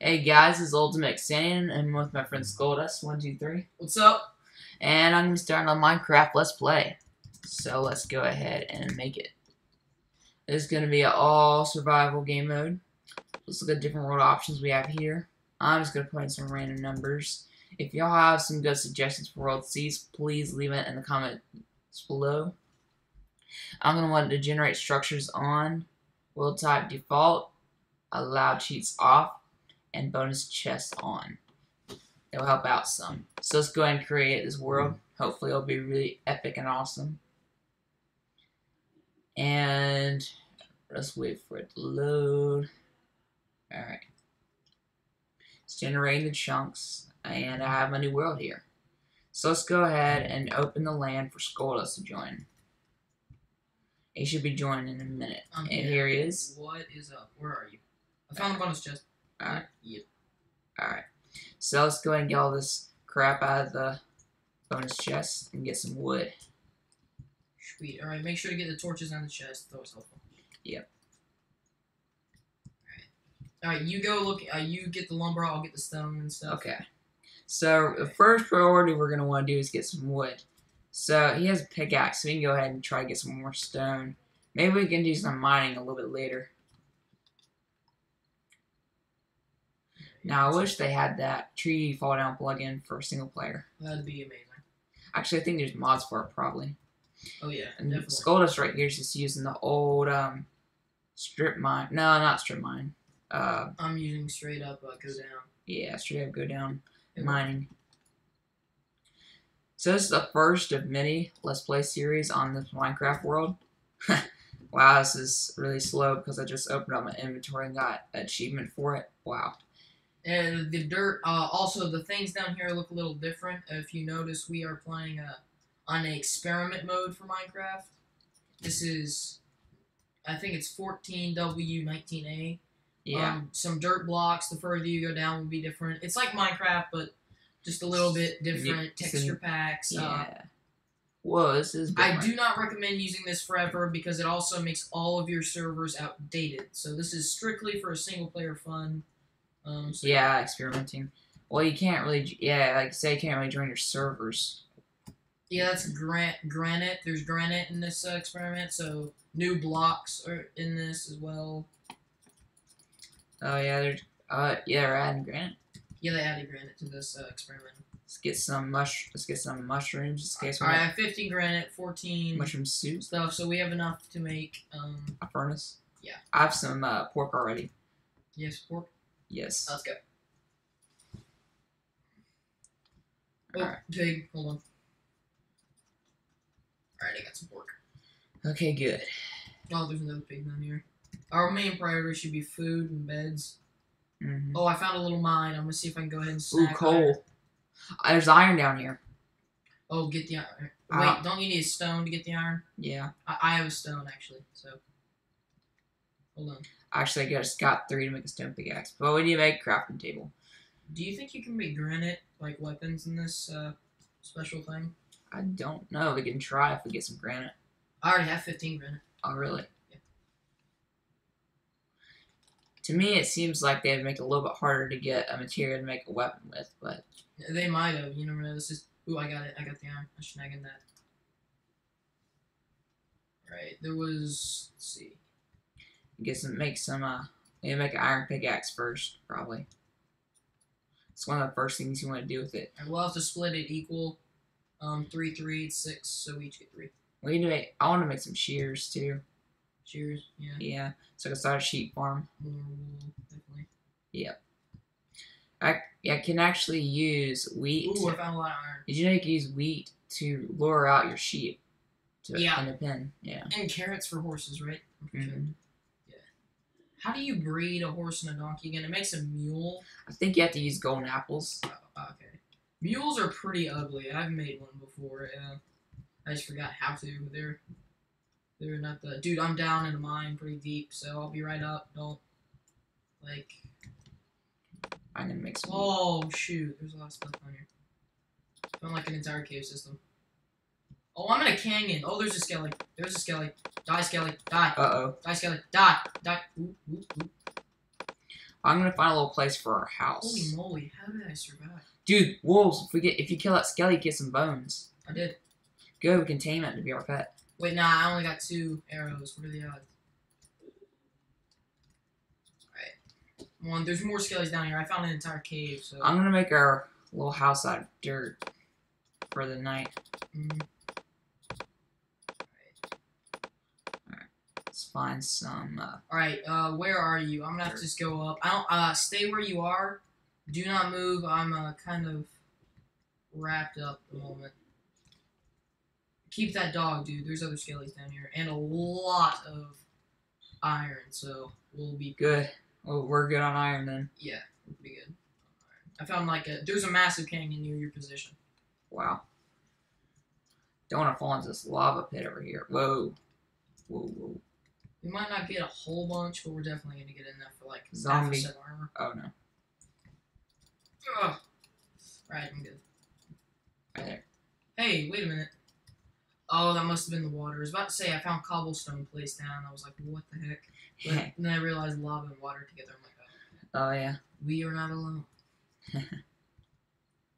Hey guys, this is Ultimate Xanian, and I'm with my friend Skulldust, one, two, three. What's up? And I'm gonna be starting on Minecraft Let's Play. So let's go ahead and make it. This is gonna be an all survival game mode. Let's look at different world options we have here. I'm just gonna put in some random numbers. If y'all have some good suggestions for world C's, please leave it in the comments below. I'm gonna want to generate structures on, world type default, allow cheats off, and bonus chests on. It'll help out some. So let's go ahead and create this world. Hopefully it'll be really epic and awesome. And let's wait for it to load. Alright. It's generating the chunks. And I have my new world here. So let's go ahead and open the land for Skulldust to join. He should be joining in a minute. I'm and here he is. What is up? Where are you? I found the bonus chest. Alright. Yep. Alright. So let's go ahead and get all this crap out of the bonus chest and get some wood. Sweet. Alright, make sure to get the torches on the chest. That was helpful. Yep. Alright. Alright, you go look. Uh, you get the lumber. I'll get the stone and stuff. Okay. So the first priority we're gonna want to do is get some wood. So he has a pickaxe, so we can go ahead and try to get some more stone. Maybe we can do some mining a little bit later. Now I wish they had that tree fall down plugin for single player. That'd be amazing. Actually, I think there's mods for it probably. Oh yeah, And definitely. Skulldust right here is just using the old um strip mine. No, not strip mine. Uh, I'm using straight up uh, go down. yeah, straight up go down mining. So this is the first of many Let's Play series on this Minecraft world. wow, this is really slow because I just opened up my inventory and got achievement for it. Wow. And the dirt. Uh, also, the things down here look a little different. If you notice, we are playing uh, on a experiment mode for Minecraft. This is, I think it's 14W19A. Yeah. Um, some dirt blocks. The further you go down, will be different. It's like Minecraft, but just a little bit different. It's Texture an- packs. Uh, yeah. Whoa, this is. I do not recommend using this forever because it also makes all of your servers outdated. So this is strictly for a single player fun. Um, so Yeah, experimenting. Well, you can't really. Yeah, like say, you can't really join your servers. Yeah, that's gran- granite. There's granite in this uh, experiment, so new blocks are in this as well. Oh yeah, there's. Uh, yeah, we're adding granite. Yeah, they added granite to this uh, experiment. Let's get some mush. Let's get some mushrooms. Just in case we All right, I have 15 granite, 14 mushroom soup. stuff, so we have enough to make. Um, A furnace. Yeah. I have some uh, pork already. yes, pork. Yes. Let's go. Oh, Alright. pig. Hold on. All right, I got some pork. Okay, good. Oh, there's another pig down here. Our main priority should be food and beds. hmm Oh, I found a little mine. I'm gonna see if I can go ahead and Ooh, coal. iron. Uh, there's iron down here. Oh, get the iron. Uh, Wait, don't you need a stone to get the iron? Yeah. I, I have a stone actually. So, hold on. Actually, I just got three to make a stone pickaxe. But we need to make a crafting table. Do you think you can make granite like weapons in this uh, special thing? I don't know. We can try if we get some granite. I already have 15 granite. Oh, really? Yeah. To me, it seems like they'd make it a little bit harder to get a material to make a weapon with, but They might have. You never know. This is. Ooh, I got it. I got the iron. I should snag in that. Right. There was. Let's see. Get some make some uh make an iron pickaxe first, probably. It's one of the first things you want to do with it. Alright, we'll have to split it equal. Um, three, three, six, so we each get three. We need to make I want to make some shears too. Shears, Yeah. Yeah. So I can start a sheep farm. Definitely. I yeah, I can actually use wheat. Ooh, I found a lot of iron. Did you know you can use wheat to lure out your sheep to Yeah. in the pen? Yeah. And carrots for horses, right? Pretty sure. How do you breed a horse and a donkey again? It makes a mule. I think you have to use golden apples. Oh, okay. Mules are pretty ugly. I've made one before. Yeah. I just forgot how to. They're they're not the dude. I'm down in a mine pretty deep, so I'll be right up. Don't like. I'm gonna make some. Oh shoot! There's a lot of stuff on here. Found like an entire cave system. Oh, I'm in a canyon. Oh, there's a skelly. There's a skelly. Die, skelly. Die. Uh oh. Die, skelly. Die. Die. Ooh, ooh, ooh. I'm gonna find a little place for our house. Holy moly! How did I survive? Dude, wolves. If we get if you kill that skelly, get some bones. I did. Good, we can tame it to be our pet. Wait, nah. I only got two arrows. What are the odds? Alright. One. There's more skellies down here. I found an entire cave. So. I'm gonna make our little house out of dirt for the night. Mm, Let's find some. Uh, Alright, uh, where are you? I'm gonna have to just go up. I don't, uh, stay where you are. Do not move. I'm, uh, kind of wrapped up at the moment. Keep that dog, dude. There's other skellies down here. And a lot of iron, so we'll be good. Oh, we're good on iron then. Yeah, we're pretty good. I found, like, a, there's a massive canyon near your position. Wow. Don't want to fall into this lava pit over here. Whoa. Whoa, whoa. We might not get a whole bunch, but we're definitely gonna get enough for, like, Zombie. of armor. Oh no. Ugh. Right, I'm good. Hey, wait a minute. Oh, that must have been the water. I was about to say I found cobblestone placed down. I was like, what the heck? But then I realized lava and water together. I'm like, oh, oh yeah. we are not alone.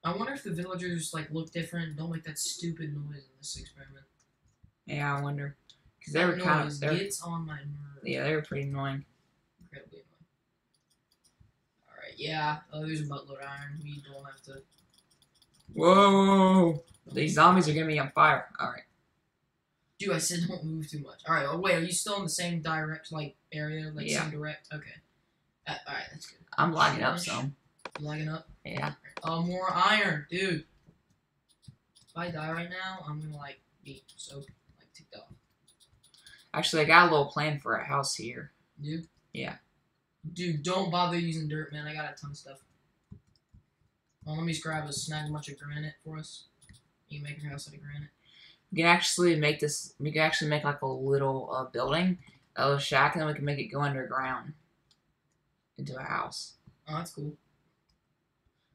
I wonder if the villagers like look different. Don't make that stupid noise in this experiment. Yeah, I wonder. Because they were kind of. They're, gets on my nerves. yeah, they were pretty annoying. Incredibly annoying. All right, yeah. Oh, there's a buttload of iron. We don't have to. Whoa! These zombies are getting me on fire. Alright. Dude, I said don't move too much. All right. Oh, wait, are you still in the same direct like area, like Yeah. same direct? Okay. Uh, all right, that's good. I'm lagging up some. You Lagging up. Yeah. Oh, more iron, dude. If I die right now, I'm gonna like be so like ticked off. Actually, I got a little plan for a house here. Dude. Yeah. Dude, don't bother using dirt, man. I got a ton of stuff. Well, let me just grab a snag bunch of granite for us. You can make your house out of granite. We can actually make this. We can actually make like a little uh, building, a little shack, and then we can make it go underground into a house. Oh, that's cool.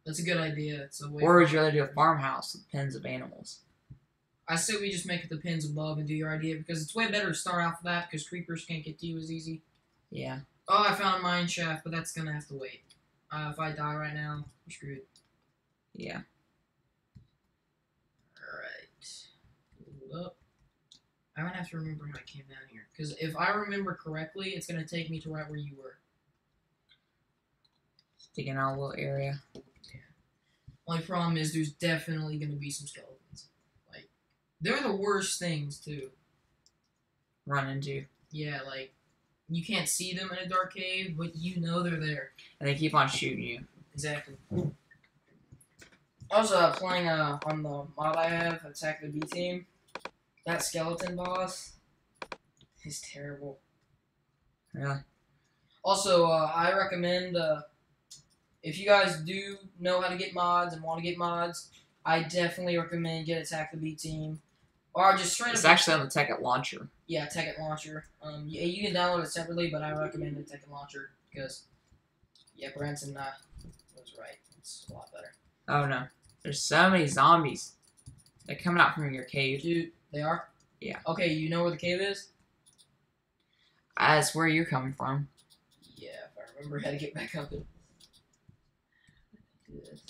That's a good idea. It's a way. Or would you rather do a farmhouse with pens of animals? I say we just make it the pins above and do your idea because it's way better to start off with that because creepers can't get to you as easy. Yeah. Oh, I found a mine shaft, but that's gonna have to wait. Uh, if I die right now, we're screwed. Yeah. Alright. Hold up. I'm gonna have to remember how I came down here. Because if I remember correctly, it's gonna take me to right where you were. Digging out a little area. Yeah. Only problem is there's definitely gonna be some skeletons. Like, they're the worst things, too. Run into. Yeah, like, you can't see them in a dark cave, but you know they're there. And they keep on shooting you. Exactly. I was uh, playing uh, on the mod I have, Attack the B Team. That skeleton boss is terrible. Really? Also, uh, I recommend uh, if you guys do know how to get mods and want to get mods, I definitely recommend get Attack the B Team, or just straight It's up actually on the Tekkit launcher. yeah Tekkit Launcher. Um, you, you can download it separately, but I recommend the Tekkit Launcher because yeah, Branson uh, was right. It's a lot better. Oh no. There's so many zombies. They're coming out from your cave. Dude, they are. Yeah. Okay, you know where the cave is? That's where you're coming from. Yeah, if I remember how to get back up it. Do this.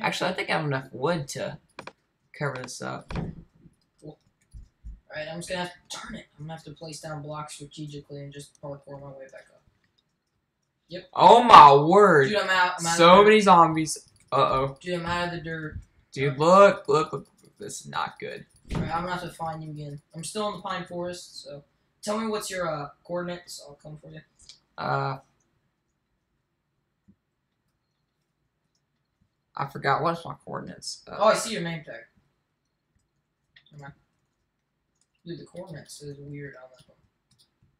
Actually, I think I have enough wood to cover this up. Alright, I'm just gonna have to turn it. I'm gonna have to place down blocks strategically and just parkour my way back up. Yep. Oh my word! Dude, I'm out. I'm out So many zombies. Uh oh. Dude, I'm out of the dirt. Dude, look, look, look. This is not good. Alright, I'm gonna have to find you again. I'm still in the pine forest, so tell me what's your uh, coordinates. I'll come for you. Uh, I forgot what's my coordinates. Uh, Oh, I see your name tag. Never mind. Dude, the coordinates is weird on that one.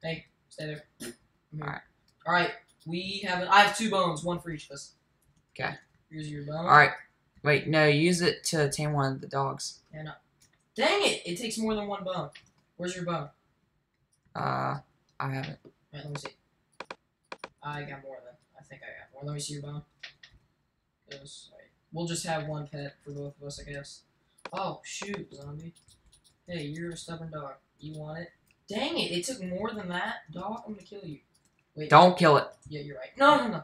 Hey, stay there. Alright. Alright, we have. An, I have two bones, one for each of us. Okay. Here's your bone. all right. Wait, no, use it to tame one of the dogs. Dang it! It takes more than one bone. Where's your bone? Uh, I haven't. Alright, let me see. I got more than. I think I got more. Let me see your bone. Goes. Alright. We'll just have one pet for both of us, I guess. Oh, shoot, zombie. Hey, you're a stubborn dog. You want it? Dang it, it took more than that? Dog, I'm gonna kill you. Wait. Don't kill it. Yeah, you're right. No, no, no.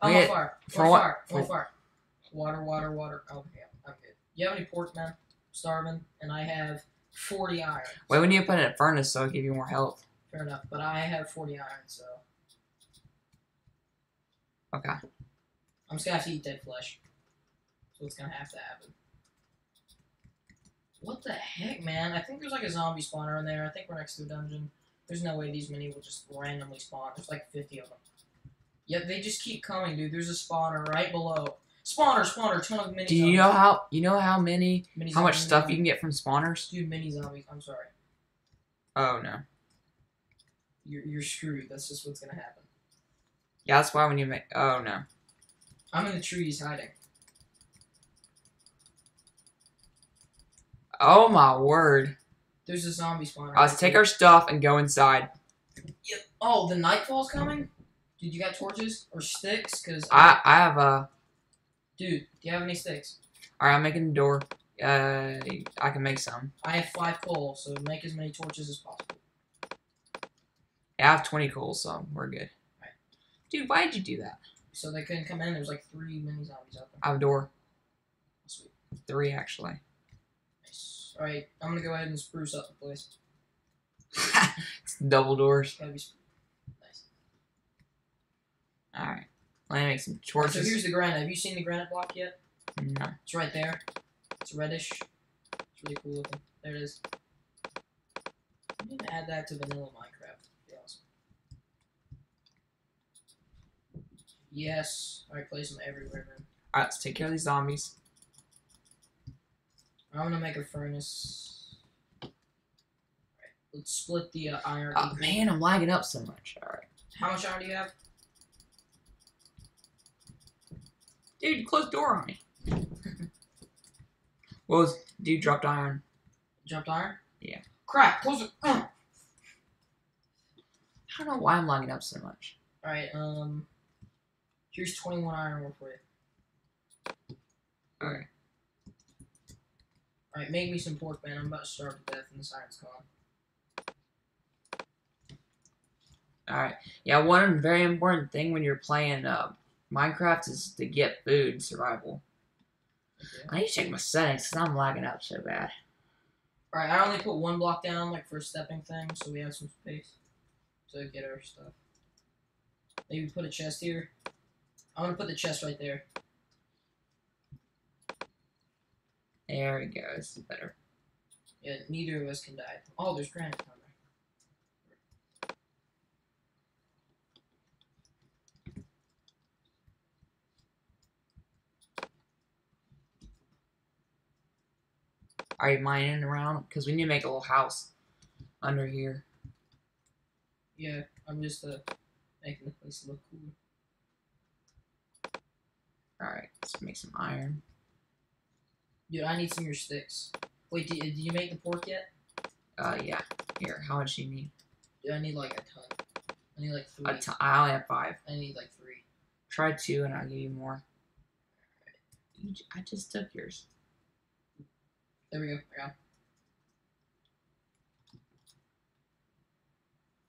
I'm Wait, on fire. For on what- fire. On for- fire. Water, water, water. Oh, okay, I'm good. You have any pork, man? Starving, and I have 40 iron. Wait, we need to put it in a furnace so it'll give you more health. Fair enough, but I have 40 iron, so Okay. I'm just gonna have to eat dead flesh. So it's gonna have to happen. What the heck, man? I think there's like a zombie spawner in there. I think we're next to a dungeon. There's no way these mini will just randomly spawn. There's like 50 of them. Yep, they just keep coming, dude. There's a spawner right below. Spawner, spawner, ton of mini Do you zombies. know how you know how many Mini how much stuff you can get from spawners? Dude, mini zombies. I'm sorry. Oh no. You're, you're screwed. That's just what's gonna happen. Yeah, that's why when you make. Oh no. I'm in the trees hiding. Oh my word. There's a zombie spawner. Uh, let's take our stuff and go inside. Yep. Oh, the nightfall's coming? Dude, you got torches or sticks? Cause I I have a. dude, do you have any sticks? Alright, I'm making the door. Uh, I can make some. I have five coal, so make as many torches as possible. Yeah, I have 20 coal, so we're good. Right. Dude, why did you do that? So they couldn't come in. There's like three mini zombies out there. I have a door. Sweet. Three, actually. Nice. All right, I'm gonna go ahead and spruce up the place. it's double doors. Gotta be. sp- Nice. Alright. Let me make some torches. So here's the granite. Have you seen the granite block yet? no. It's right there. It's reddish. It's really cool looking. There it is. I need to add that to vanilla Minecraft. Be awesome. Yes. Alright, place them everywhere, man. Alright, let's take care of these zombies. I'm gonna make a furnace. Alright, let's split the uh, iron. Oh man, I'm lagging up so much. Alright. How much iron do you have? Dude, you closed the door on me. what was. Dude dropped iron. Jumped iron? Yeah. Crap, close it. Uh. I don't know why I'm lagging up so much. Alright, um. Here's 21 iron ore for you. Okay. Alright, make me some pork, man. I'm about to starve to death and this iron's gone. Alright. Yeah, one very important thing when you're playing uh, Minecraft is to get food survival. Okay. I need to check my settings because I'm lagging up so bad. Alright, I only put one block down, like, for a stepping thing, so we have some space to get our stuff. Maybe put a chest here. I'm gonna put the chest right there. There we go. This is better. Yeah, neither of us can die. Oh, there's granite down there. Are you mining around? Because we need to make a little house under here. Yeah, I'm just uh, making the place look cool. Alright, let's make some iron. Dude, I need some of your sticks. Wait, did, did you make the pork yet? Uh, yeah. Here, how much do you need? Dude, I need like a ton. I need like three. A t- I only have five. I need like three. Try two and I'll give you more. You j- I just took yours. There we go. I got 'em.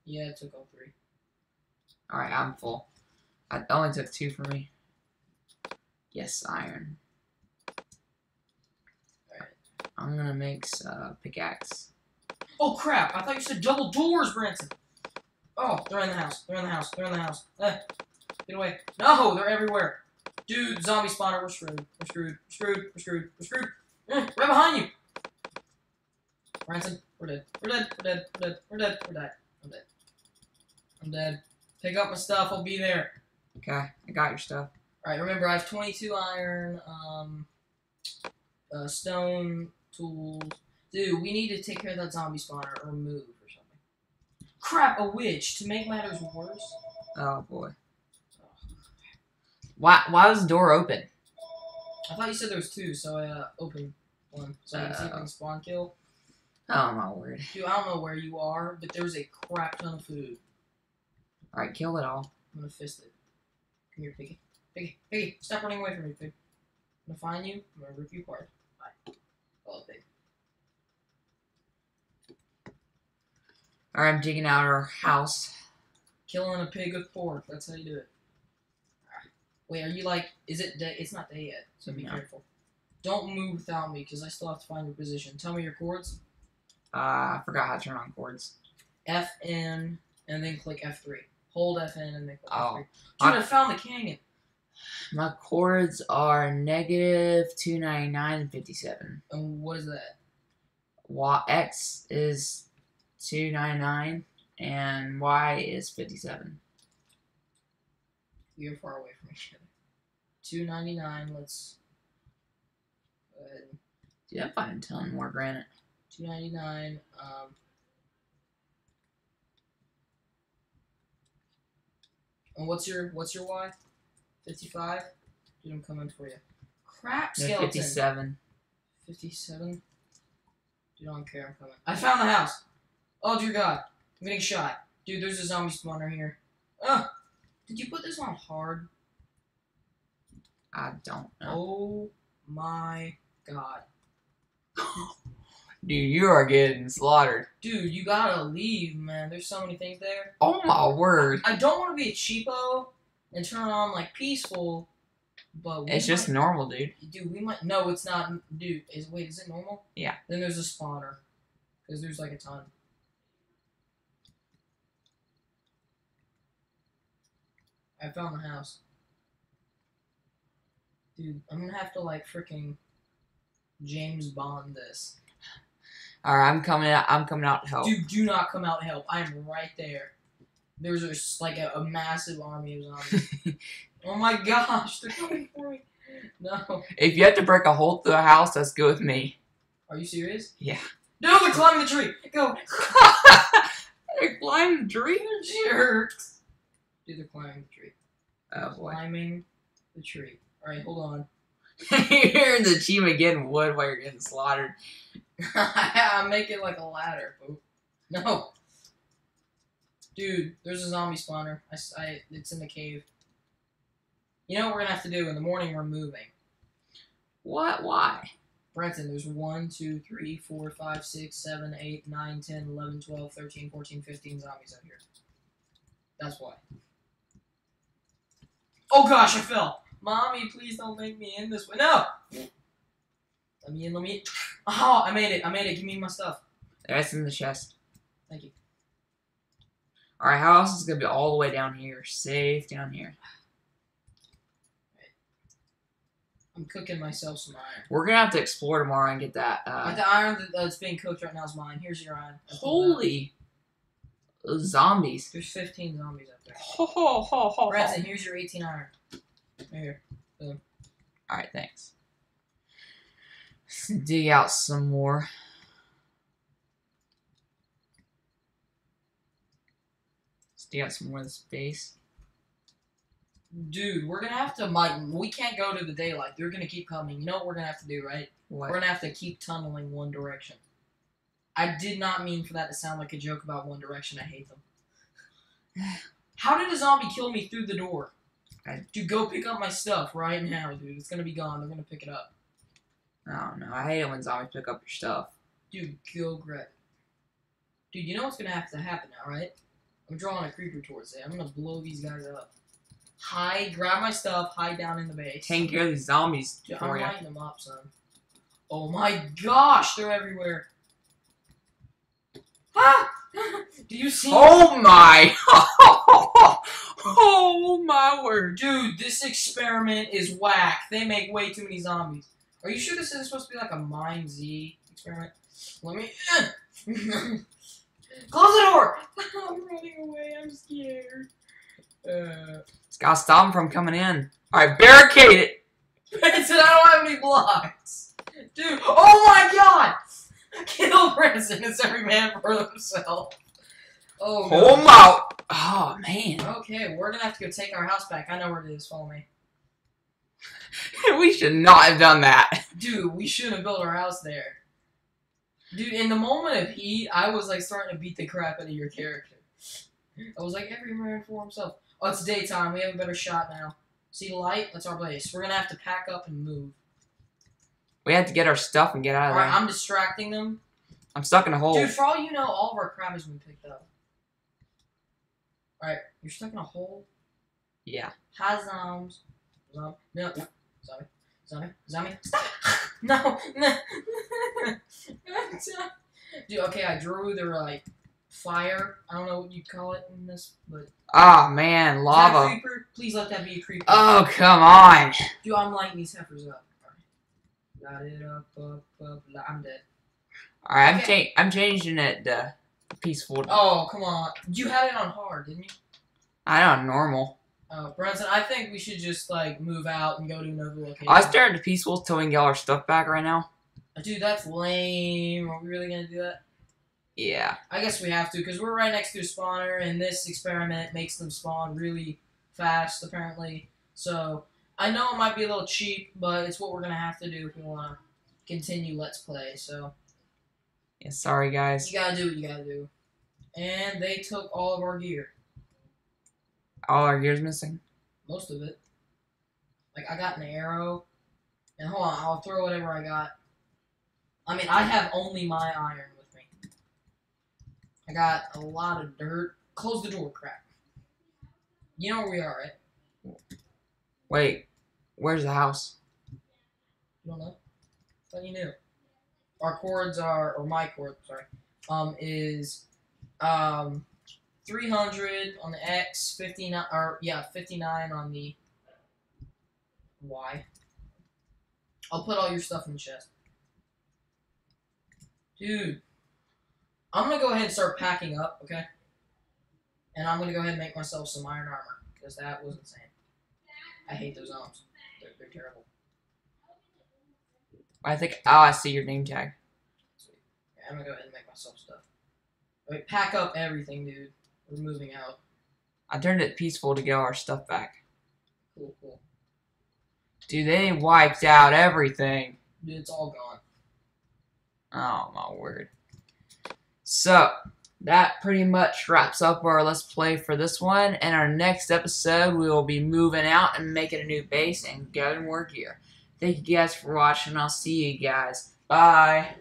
Yeah, it took all three. Alright, I'm full. I only took two for me. Yes, iron. I'm gonna make a pickaxe. Oh crap! I thought you said double doors, Branson. Oh, they're in the house. They're in the house. They're in the house. Eh, get away! No, they're everywhere. Dude, zombie spawner. We're screwed. We're screwed. We're screwed. We're screwed. We're screwed. Eh, right behind you. Branson, we're dead. We're dead. We're dead. We're dead. We're dead. We're dead. I'm dead. I'm dead. Pick up my stuff. I'll be there. Okay, I got your stuff. Alright, remember I have 22 iron, um, uh, stone, tools. Dude, we need to take care of that zombie spawner or move or something. Crap, a witch! To make matters worse. Oh boy. Why why was the door open? I thought you said there was two, so I uh, opened one. So I can see if I can spawn kill. Oh my word. Dude, I don't know where you are, but there's a crap ton of food. Alright, kill it all. I'm gonna fist it. Come here, piggy. Piggy, piggy, stop running away from me, pig. I'm gonna find you. I'm gonna rip you apart. Alright, I'm digging out our house. Killing a pig with pork. That's how you do it. Wait, are you like? Is it day? It's not day yet, so be No. careful. Don't move without me, because I still have to find your position. Tell me your chords. Uh, I forgot how to turn on chords. Fn and then click F3. Hold Fn and then click Oh. F3. Dude, I found the canyon. My chords are negative 299 and 57. And what is that? Y X is 299 and Y is 57. You're far away from each other. 299, let's. Go ahead. Dude, I'm a ton more granite. 299, um. And what's your what's your Y? 55? Dude, I'm coming for you. Crap, No, skeleton. 57. 57. Dude, I don't care. I'm coming. I found the house. Oh dear God, I'm getting shot. Dude, there's a zombie spawner here. Ugh. Did you put this on hard? I don't know. Oh my God. Dude, you are getting slaughtered. Dude, you gotta leave, man. There's so many things there. Oh my word. I don't want to be a cheapo and turn on like peaceful, but It's just might- normal, dude. dude. We might no, it's not. Dude, is wait, is it normal? Yeah. Then there's a spawner, because there's like a ton. I found the house. Dude, I'm gonna have to like freaking James Bond this. Alright, I'm coming out. I'm coming out to help. Dude, do not come out to help. I am right there. There's s- like a, a massive army of zombies. oh my gosh, they're coming for me. No. If you have to break a hole through a house, that's good with me. Are you serious? Yeah. No, they're climbing the tree. Go. They're climbing the tree? Jerks. Dude, they're climbing the tree. Oh boy. Climbing the tree. Alright, hold on. you're hearing the team again, wood while you're getting slaughtered. I make it like a ladder. No. Dude, there's a zombie spawner. I, I- it's in the cave. You know what we're gonna have to do? In the morning, we're moving. What? Why? Brenton, there's 1, 2, 3, 4, 5, 6, 7, 8, 9, 10, 11, 12, 13, 14, 15 zombies out here. That's why. Oh gosh, I fell! Mommy, please don't make me in this way. No! Let me in, let me in. Oh, I made it, I made it. Give me my stuff. That's in the chest. Thank you. Alright, how else is gonna be all the way down here? Safe down here. I'm cooking myself some iron. We're gonna have to explore tomorrow and get that. But Uh, the iron that's being cooked right now is mine. Here's your iron. Holy zombies. There's 15 zombies out there. Ho ho ho ho. Branson, here's your 18 iron. Right here. Alright, thanks. Let's dig out some more. Dig out some more space. Dude, we're gonna have to like we can't go to the daylight. They're gonna keep coming. You know what we're gonna have to do, right? What? We're gonna have to keep tunneling one direction. I did not mean for that to sound like a joke about One Direction. I hate them. How did a zombie kill me through the door? I- Dude, go pick up my stuff right now, dude. It's gonna be gone. They're gonna pick it up. I don't know. I hate it when zombies pick up your stuff. Dude, go grab it. Dude, you know what's gonna have to happen now, right? I'm drawing a creeper towards it. I'm gonna blow these guys up. Hide, grab my stuff, hide down in the base. Of these zombies Dude, I'm lighting them up, son. Oh my gosh, they're everywhere. Ah! Do you see? Oh my! oh my word! Dude, this experiment is whack. They make way too many zombies. Are you sure this isn't supposed to be like a MineZ experiment? Let me. Close the door! I'm running away. I'm scared. Uh, It's gotta stop them from coming in. Alright, barricade it! Branson, I don't have any blocks. Dude, oh my god! Kill Branson. It's every man for himself. Oh, Hold them out! Oh man. Okay, we're gonna have to go take our house back. I know where it is. Follow me. we should not have done that. Dude, we shouldn't have built our house there. Dude, in the moment of heat, I was like starting to beat the crap out of your character. I was like, every man for himself. Oh, it's daytime. We have a better shot now. See the light? That's our base. We're gonna have to pack up and move. We had to get our stuff and get out of there. Alright, I'm distracting them. I'm stuck in a hole. Dude, for all you know, all of our crap has been picked up. Alright, you're stuck in a hole. Yeah. Hi, zombies. Zombie. Um, no. Zombie. Zombie. Zombie. Stop! No! No! Dude, okay, I drew their, like, fire. I don't know what you'd call it in this, but. Oh man, Is that a lava. creeper? Please let that be a creeper. Oh come on. Dude, I'm lighting these heifers up. Alright. Light it up, up, up. I'm dead. All right, I'm Okay. cha- I'm changing it to peaceful. Oh, come on. You had it on hard, didn't you? I don't normal. Oh, Brunson, I think we should just, like, move out and go to another location. I started to peaceful till we can get all our stuff back right now. Dude, that's lame. Are we really gonna do that? Yeah. I guess we have to, because we're right next to a spawner, and this experiment makes them spawn really fast, apparently. So, I know it might be a little cheap, but it's what we're gonna have to do if we wanna continue Let's Play, so. Yeah. Sorry guys. You gotta do what you gotta do. And they took all of our gear. All our gear's missing. Most of it. Like, I got an arrow. And hold on, I'll throw whatever I got. I mean, I have only my iron with me. I got a lot of dirt. Close the door, crap. You know where we are, right? Wait. Where's the house? You don't know? Thought you knew. Our cords are, or my chord, sorry, um, is, um, 300 on the X, 59, or, yeah, 59 on the Y. I'll put all your stuff in the chest. Dude. I'm gonna go ahead and start packing up, okay? And I'm gonna go ahead and make myself some iron armor, because that was insane. I hate those arms. They're, they're terrible. I think. Oh, I see your name tag. Sweet. Yeah, I'm gonna go ahead and make myself stuff. Alright, pack up everything, dude. We're moving out. I turned it peaceful to get all our stuff back. Cool, cool. Dude, they wiped out everything. Dude, it's all gone. Oh my word. So that pretty much wraps up our let's play for this one. In our next episode, we will be moving out and making a new base and gathering more gear. Thank you guys for watching. I'll see you guys. Bye.